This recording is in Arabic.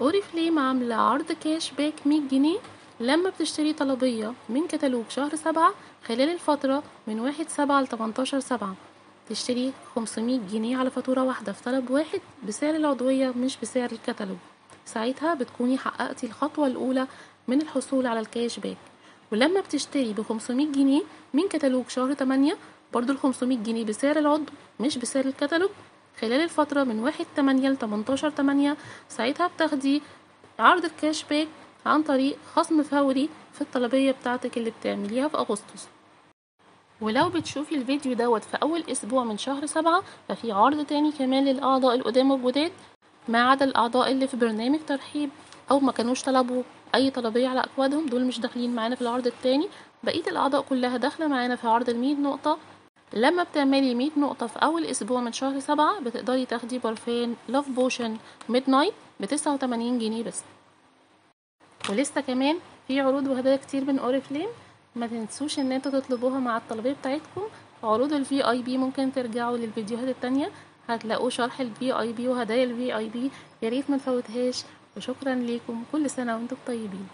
Oriflame عاملة عرض cash back 100 جنيه لما بتشتري طلبية من كتالوج شهر سبعة خلال الفترة من واحد سبعة لتمنتاشر سبعة. تشتري 500 جنيه على فاتورة واحدة في طلب واحد بسعر العضوية مش بسعر الكتالوج. ساعتها بتكوني حققتي الخطوة الأولى من الحصول على ال cash back ولما بتشتري ب 500 جنيه من كتالوج شهر 8 برضو ال 500 جنيه بسعر العضو مش بسعر الكتالوج. خلال الفترة من واحد تمانية لتمنتاشر تمانية ساعتها بتاخدي عرض ال cash back عن طريق خصم فوري في الطلبية بتاعتك اللي بتعمليها في أغسطس. ولو بتشوفي الفيديو دوت في أول أسبوع من شهر سبعة ففي عرض تاني كمان للأعضاء القدام والجداد ما عدا الأعضاء اللي في برنامج ترحيب أو ما كانوش طلبوا أي طلبية على أكوادهم دول مش داخلين معانا في العرض التاني. بقية الأعضاء كلها داخلة معانا في عرض المية نقطة. لما بتعملي 100 نقطة في أول أسبوع من شهر سبعة بتقدري تاخدي برفان Love Potion Midnight بتسعة وتمانين جنيه بس. ولسه كمان في عروض وهدايا كتير من Oriflame ما تنسوش إن أنتوا تطلبوها مع الطلبية بتاعتكم. عروض ال VIP ممكن ترجعوا للفيديوهات التانية هتلاقوا شرح ال VIP وهدايا ال VIP ياريت ما نفوتهاش وشكرا ليكم كل سنة وأنتم طيبين.